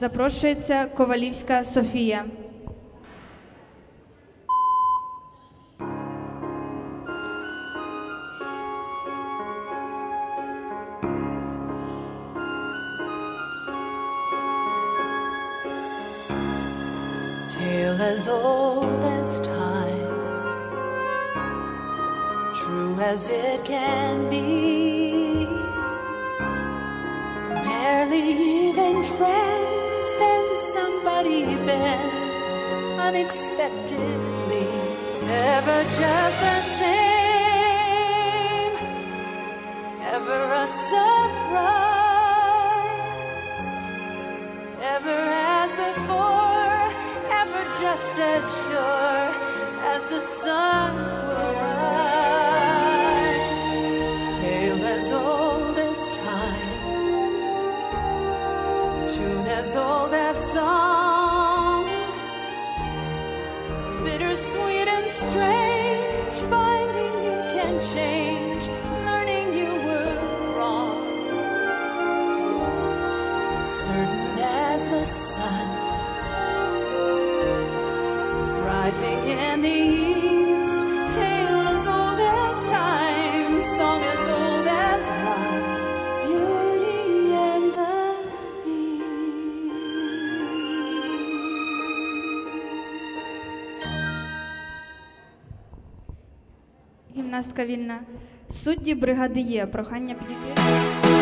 Запрошується Ковалівська Софія. tale as old as time, true as it can be. Barely even friends, unexpectedly, ever just the same, ever a surprise ever as before, ever just as sure as the sun will rise. Tale as old as time, tune as old as song, bittersweet and strange, finding you can change, learning you were wrong. Certain as the sun rising in the east Гімнастка вільна. Судді бригади є. Прохання підійти.